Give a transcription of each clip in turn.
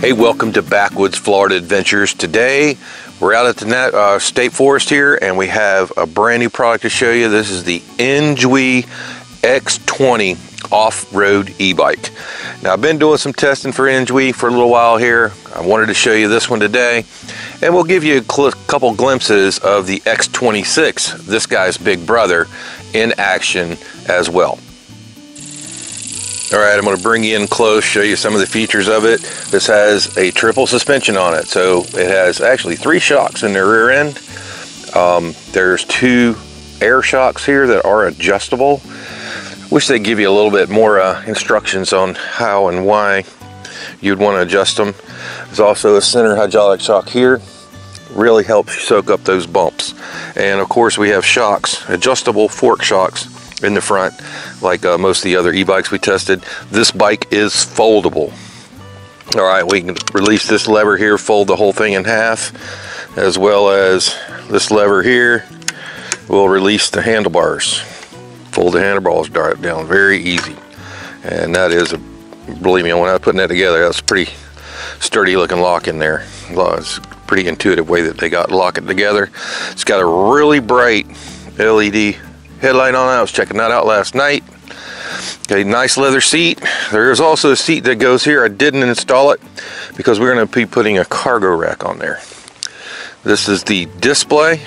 Hey, welcome to Backwoods Florida Adventures. Today, we're out at the uh, State Forest here and we have a brand new product to show you. This is the Engwe X20 off-road e-bike. Now, I've been doing some testing for Engwe for a little while here. I wanted to show you this one today and we'll give you a couple glimpses of the X26, this guy's big brother, in action as well. All right, I'm going to bring you in close, show you some of the features of it. This has a triple suspension on it, so it has actually three shocks in the rear end. Um, there's two air shocks here that are adjustable. Wish they'd give you a little bit more uh, instructions on how and why you'd want to adjust them. There's also a center hydraulic shock here. Really helps soak up those bumps. And of course we have shocks, adjustable fork shocks in the front like uh, most of the other e-bikes we tested. This bike is foldable. All right, we can release this lever here, fold the whole thing in half, as well as this lever here will release the handlebars. Fold the handlebars down, very easy. And that is, a, believe me, when I was putting that together, that's pretty sturdy looking lock in there. It's a pretty intuitive way that they got lock it together. It's got a really bright LED headlight on. I was checking that out last night. Got a nice leather seat. There is also a seat that goes here. I didn't install it because we're going to be putting a cargo rack on there. This is the display.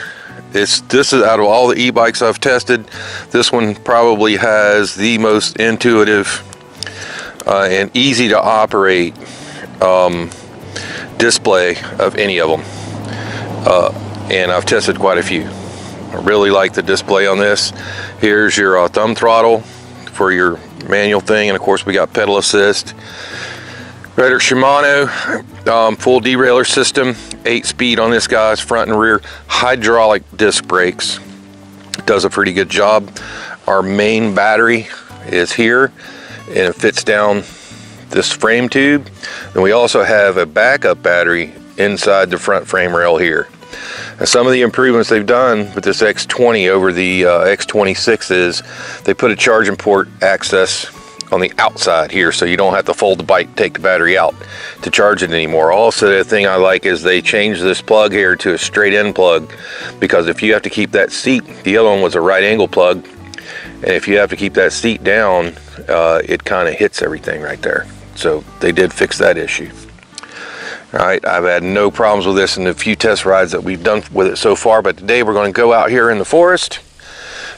It's this is out of all the e-bikes I've tested, this one probably has the most intuitive uh, and easy to operate um, display of any of them. Uh, and I've tested quite a few. I really like the display on this. Here's your uh, thumb throttle for your manual thing, and of course we got pedal assist. Rider Shimano um, full derailleur system, eight speed on this guy's front and rear, hydraulic disc brakes. Does a pretty good job. Our main battery is here and it fits down this frame tube. And we also have a backup battery inside the front frame rail here. Now, some of the improvements they've done with this X20 over the uh, X26 is they put a charging port access on the outside here so you don't have to fold the bike take the battery out to charge it anymore. Also the thing I like is they changed this plug here to a straight in plug because if you have to keep that seat the other one was a right angle plug and if you have to keep that seat down uh, it kind of hits everything right there. So they did fix that issue right, I've had no problems with this in the few test rides that we've done with it so far, but today we're going to go out here in the forest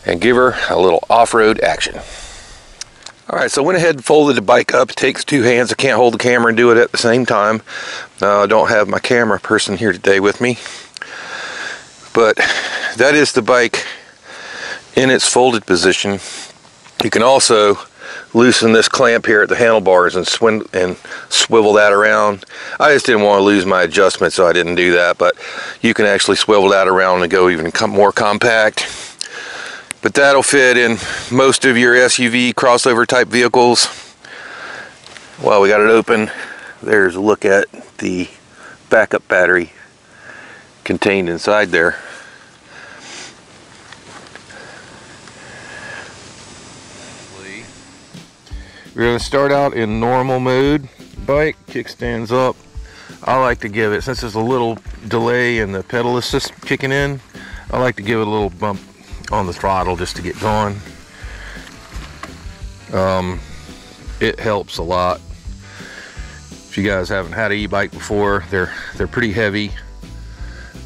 and give her a little off-road action. All right, so I went ahead and folded the bike up. It takes two hands. I can't hold the camera and do it at the same time. I don't have my camera person here today with me. But that is the bike in its folded position. You can also loosen this clamp here at the handlebars and swing and swivel that around. I just didn't want to lose my adjustment so I didn't do that but you can actually swivel that around and go even more compact. But that'll fit in most of your SUV crossover type vehicles. While we got it open, there's a look at the backup battery contained inside there. We're to start out in normal mode. Bike kickstands up. I like to give it, since there's a little delay in the pedal assist kicking in, I like to give it a little bump on the throttle just to get going. Um, it helps a lot. If you guys haven't had an e-bike before, they're they're pretty heavy.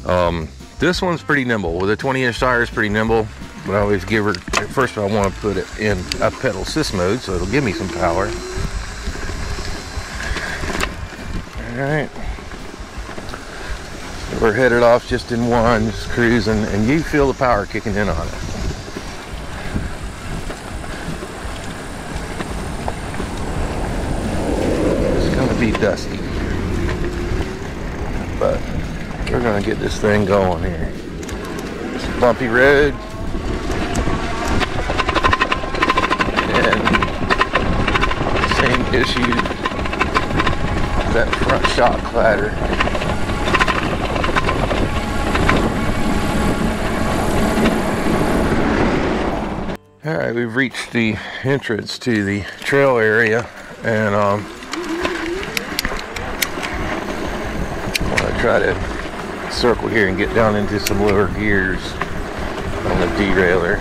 Um, this one's pretty nimble. With a 20 inch tire, it's pretty nimble. But I always give her, first I want to put it in a pedal assist mode so it'll give me some power. Alright. So we're headed off just in one, just cruising, and you feel the power kicking in on it. It's gonna be dusty. But we're gonna get this thing going here. It's a bumpy road. Issues that front shock clatter. All right, we've reached the entrance to the trail area and um, I want to try to circle here and get down into some lower gears on the derailleur.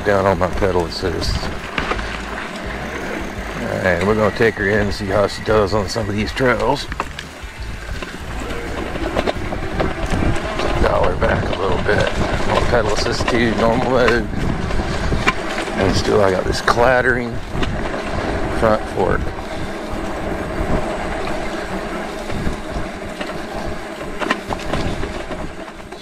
I'll down on my pedal assist. And we're to take her in and see how she does on some of these trails. Dial her back a little bit. On pedal assist to normal mode. And still I got this clattering front fork.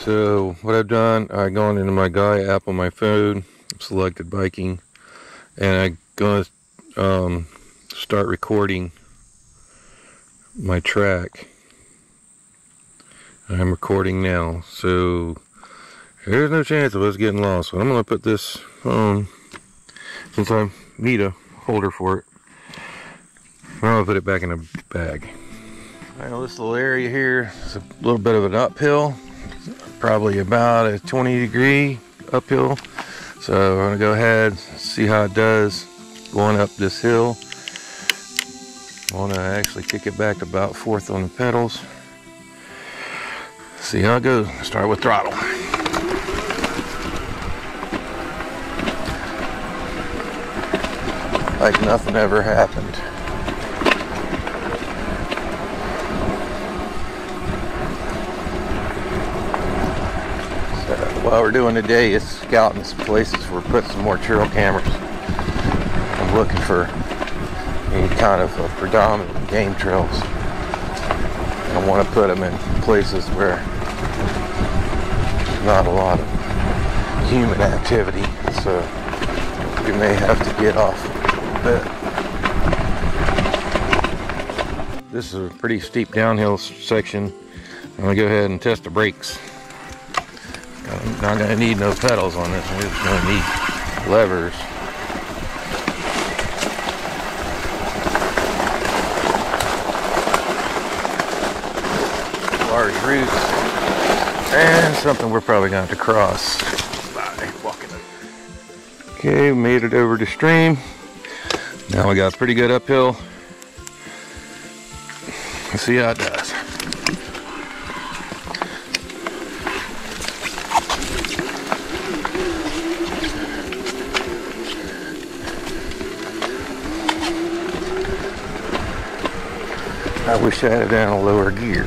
So what I've done, I've gone into my Gaia app on my phone, selected biking, and I'm going to um, start recording my track. I'm recording now, so there's no chance of us getting lost. I'm going to put this phone, since I need a holder for it, I'm going to put it back in a bag. I this little area here is a little bit of an uphill probably about a 20 degree uphill. So I'm gonna go ahead, see how it does going up this hill. I wanna actually kick it back about fourth on the pedals. See how it goes. Start with throttle. Like nothing ever happened. What we're doing today is scouting some places where we put some more trail cameras. I'm looking for any kind of uh, predominant game trails. I want to put them in places where there's not a lot of human activity, so we may have to get off a bit. This is a pretty steep downhill section. I'm gonna go ahead and test the brakes. Not going to need no pedals on this. We're just going to need levers. Large roots. And something we're probably going to have to cross. Okay, made it over to stream. Now we got a pretty good uphill. Let's see how it does. I wish I had down a lower gear.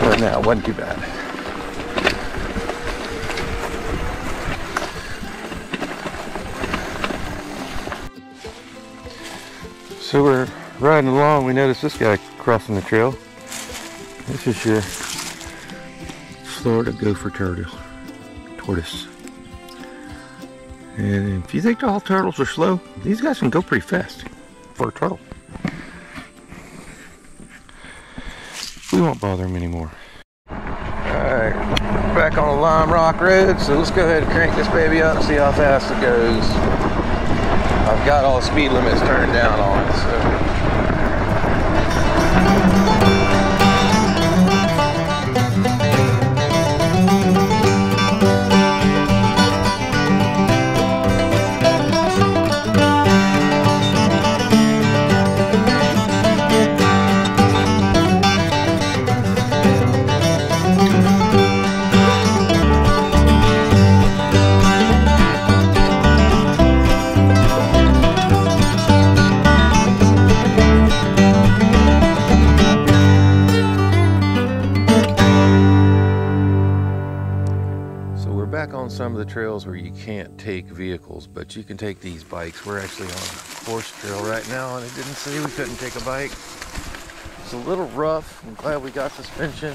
But now, it wasn't too bad. So we're riding along, we noticed this guy crossing the trail. This is your Florida gopher turtle, tortoise. And if you think all turtles are slow, these guys can go pretty fast for a turtle. We won't bother him anymore. Alright, back on the Lime Rock Road, so let's go ahead and crank this baby up and see how fast it goes. I've got all the speed limits turned down on it, so some of the trails where you can't take vehicles, but you can take these bikes. We're actually on a horse trail right now, and it didn't say we couldn't take a bike. It's a little rough. I'm glad we got suspension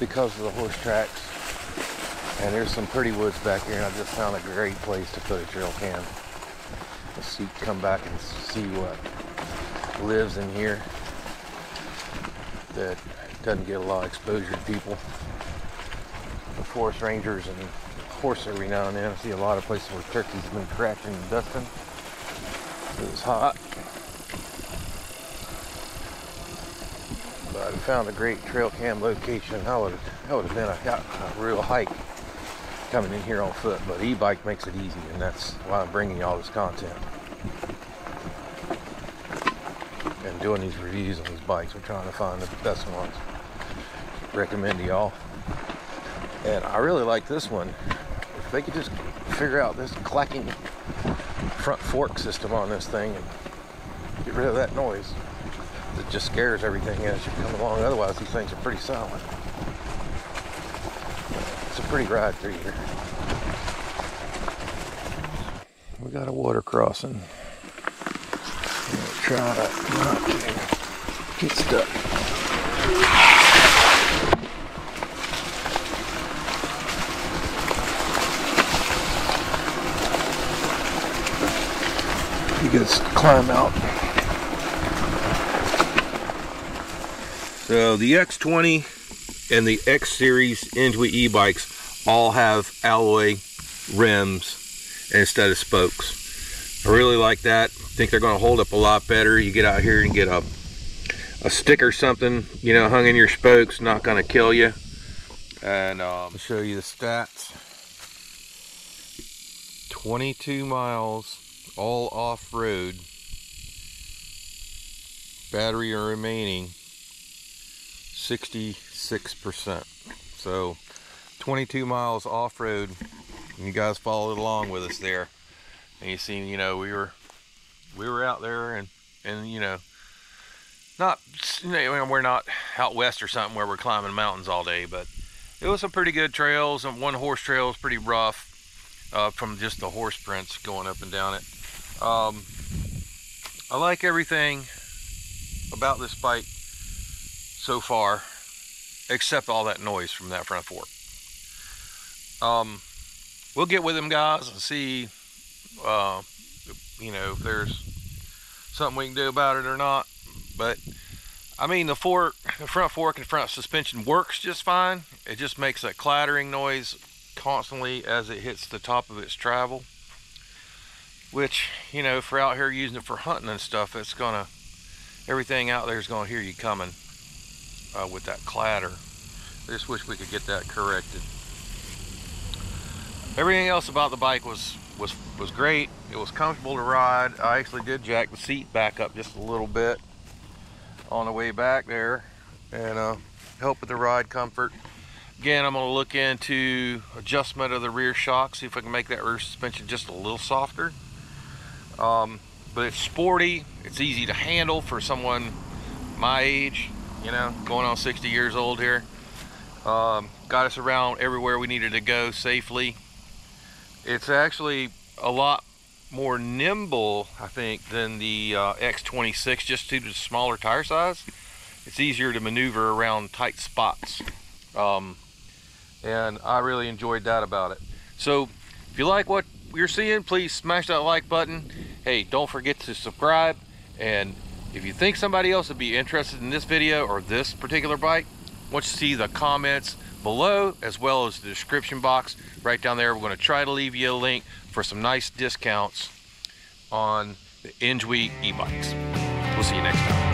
because of the horse tracks. And there's some pretty woods back here, and I just found a great place to put a trail cam. Let's see, come back and see what lives in here that doesn't get a lot of exposure to people the forest rangers and horse every now and then. I see a lot of places where turkeys have been cracking and dusting. It was hot. But I found a great trail cam location. That would that would have been a, a real hike coming in here on foot. But e-bike makes it easy, and that's why I'm bringing y'all this content. And doing these reviews on these bikes. We're trying to find the best ones. Recommend to y'all. And I really like this one. If they could just figure out this clacking front fork system on this thing and get rid of that noise. It just scares everything as you come along. Otherwise, these things are pretty solid. It's a pretty ride through here. We got a water crossing. Try not to get stuck. You guys climb out. So the X20 and the X Series Engwe e-bikes all have alloy rims instead of spokes. I really like that. I think they're going to hold up a lot better. You get out here and get a a stick or something, you know, hung in your spokes, not going to kill you. And um, I'll show you the stats. 22 miles all off-road. Battery remaining 66%. So 22 miles off-road. You guys followed along with us there. And you see, you know, we were we were out there and and you know not you know, we're not out west or something where we're climbing mountains all day, but it was some pretty good trails and one horse trail was pretty rough uh, from just the horse prints going up and down it. Um, I like everything about this bike so far, except all that noise from that front fork. Um, we'll get with them guys and see, uh, you know, if there's something we can do about it or not. But I mean, the fork, the front fork and front suspension works just fine. It just makes a clattering noise constantly as it hits the top of its travel which you know for out here using it for hunting and stuff it's gonna everything out there is gonna hear you coming uh, with that clatter. I just wish we could get that corrected. Everything else about the bike was was was great. It was comfortable to ride. I actually did jack the seat back up just a little bit on the way back there and uh, help with the ride comfort. Again I'm going to look into adjustment of the rear shock see if I can make that rear suspension just a little softer um, but it's sporty. It's easy to handle for someone my age, you know, going on 60 years old here. Um, got us around everywhere we needed to go safely. It's actually a lot more nimble, I think, than the uh, X26 just due to the smaller tire size. It's easier to maneuver around tight spots. Um, and I really enjoyed that about it. So if you like what you're seeing, please smash that like button. Hey, don't forget to subscribe. And if you think somebody else would be interested in this video or this particular bike, want to see the comments below as well as the description box right down there. We're going to try to leave you a link for some nice discounts on the Engwe e-bikes. We'll see you next time.